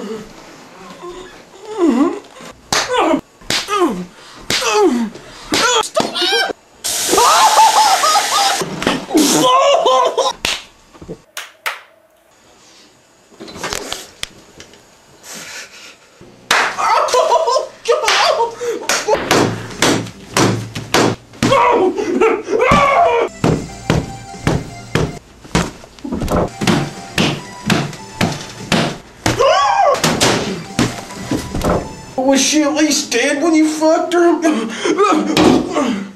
Oh! Was she at least dead when you fucked her?